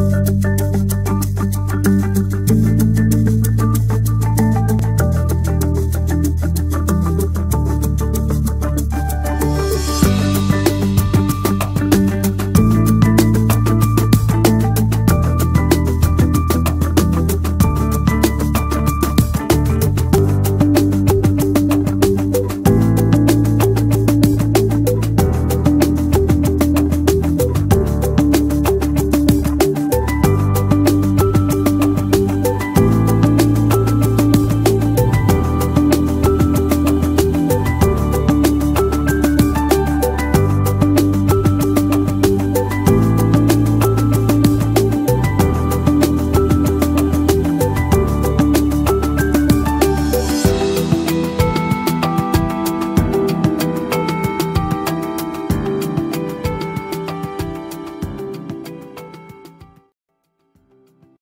you